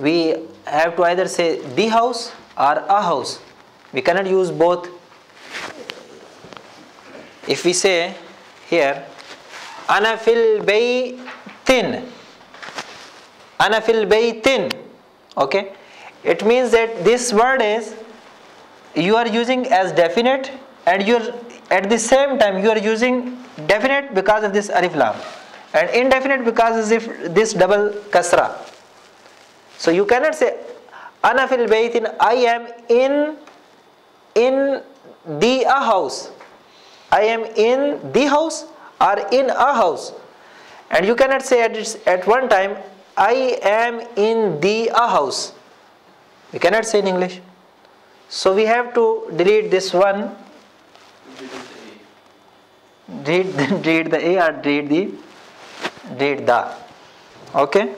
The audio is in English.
we have to either say the house or a house. We cannot use both. If we say here ana fil baytin. Ana fil baytin. Okay? It means that this word is you are using as definite and you are at the same time you are using definite because of this alif lam. And indefinite because of this double kasra so you cannot say ana fil baytin i am in in the a house. I am in the house or in a house. And you cannot say at, at one time i am in the a house. We cannot say in english. So we have to delete this one. Read, read the a or read the read the. Okay